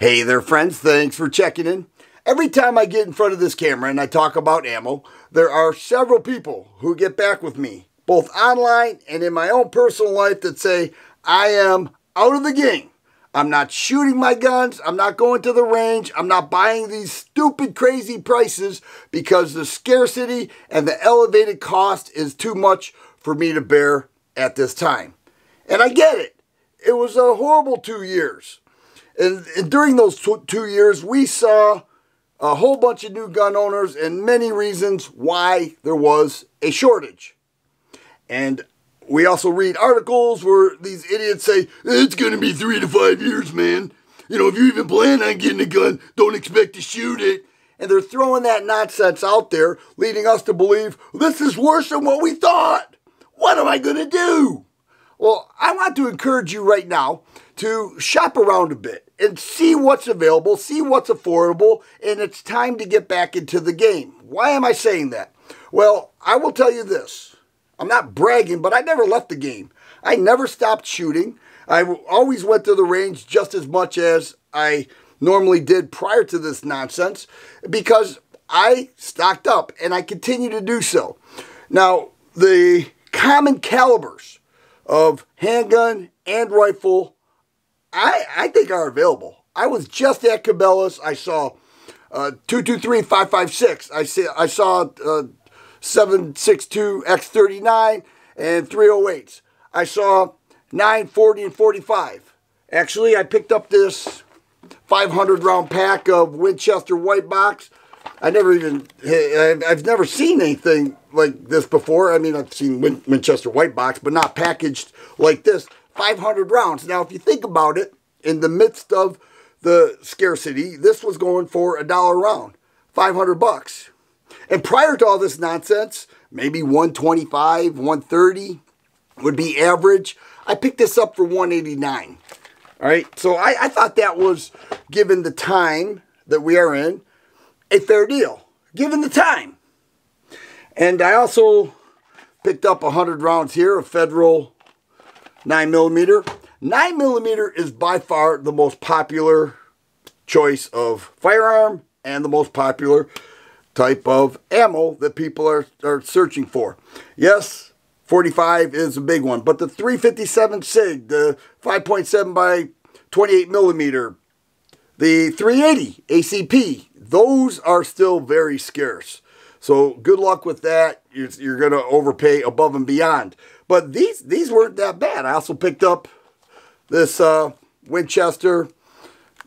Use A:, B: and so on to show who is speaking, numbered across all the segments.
A: Hey there, friends. Thanks for checking in. Every time I get in front of this camera and I talk about ammo, there are several people who get back with me, both online and in my own personal life, that say, I am out of the game. I'm not shooting my guns. I'm not going to the range. I'm not buying these stupid, crazy prices because the scarcity and the elevated cost is too much for me to bear at this time. And I get it. It was a horrible two years. And, and during those two years, we saw a whole bunch of new gun owners and many reasons why there was a shortage. And we also read articles where these idiots say, it's going to be three to five years, man. You know, if you even plan on getting a gun, don't expect to shoot it. And they're throwing that nonsense out there, leading us to believe this is worse than what we thought. What am I going to do? Well, I want to encourage you right now to shop around a bit and see what's available, see what's affordable, and it's time to get back into the game. Why am I saying that? Well, I will tell you this. I'm not bragging, but I never left the game. I never stopped shooting. I always went to the range just as much as I normally did prior to this nonsense because I stocked up and I continue to do so. Now, the common calibers of handgun and rifle, I, I think are available. I was just at Cabela's. I saw uh, 223 556. I, see, I saw uh, 762 X39 and 308s. I saw 940 and 45. Actually, I picked up this 500 round pack of Winchester white box. I never even, I've never seen anything like this before. I mean, I've seen Win Winchester white box, but not packaged like this. 500 rounds. Now, if you think about it, in the midst of the scarcity, this was going for a dollar round, 500 bucks. And prior to all this nonsense, maybe 125, 130 would be average. I picked this up for 189. All right, so I, I thought that was, given the time that we are in, a fair deal, given the time. And I also picked up 100 rounds here of Federal 9 millimeter. 9 millimeter is by far the most popular choice of firearm and the most popular type of ammo that people are, are searching for. Yes, 45 is a big one, but the 357 SIG, the 5.7 by 28 millimeter, the 380 ACP, those are still very scarce. So good luck with that. You're, you're going to overpay above and beyond. But these these weren't that bad. I also picked up this uh, Winchester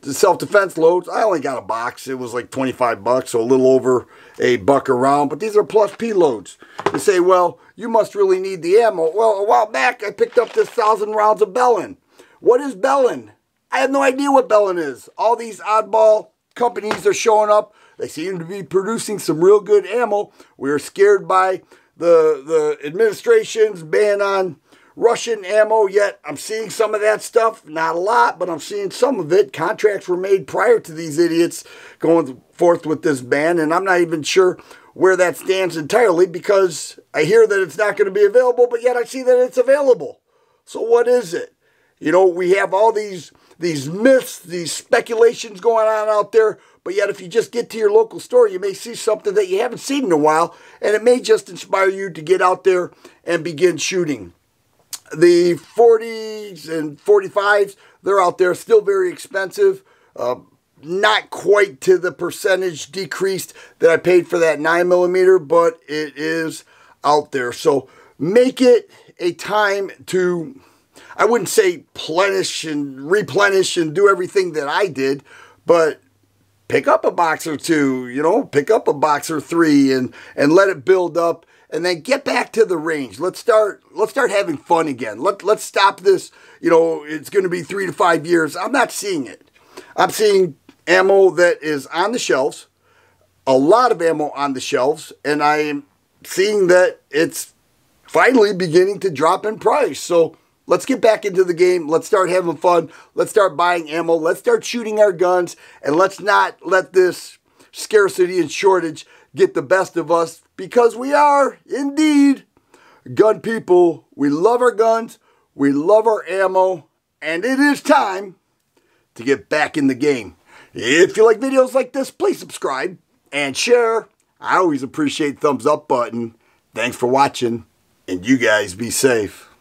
A: self-defense loads. I only got a box. It was like 25 bucks, so a little over a buck around. But these are plus P loads. You say, well, you must really need the ammo. Well, a while back, I picked up this thousand rounds of Bellin. What is Bellin? I have no idea what Bellin is. All these oddball companies are showing up. They seem to be producing some real good ammo. We are scared by the the administration's ban on Russian ammo yet. I'm seeing some of that stuff, not a lot, but I'm seeing some of it. Contracts were made prior to these idiots going forth with this ban, and I'm not even sure where that stands entirely because I hear that it's not going to be available, but yet I see that it's available. So what is it? You know, we have all these these myths, these speculations going on out there, but yet if you just get to your local store, you may see something that you haven't seen in a while, and it may just inspire you to get out there and begin shooting. The 40s and 45s, they're out there, still very expensive. Uh, not quite to the percentage decreased that I paid for that 9 millimeter, but it is out there. So make it a time to, I wouldn't say plenish and replenish and do everything that I did, but pick up a box or two, you know, pick up a box or three and, and let it build up and then get back to the range. Let's start let's start having fun again. Let let's stop this, you know, it's going to be 3 to 5 years. I'm not seeing it. I'm seeing ammo that is on the shelves, a lot of ammo on the shelves, and I am seeing that it's finally beginning to drop in price. So, let's get back into the game. Let's start having fun. Let's start buying ammo. Let's start shooting our guns and let's not let this scarcity and shortage get the best of us because we are indeed gun people. We love our guns, we love our ammo, and it is time to get back in the game. If you like videos like this, please subscribe and share. I always appreciate thumbs up button. Thanks for watching, and you guys be safe.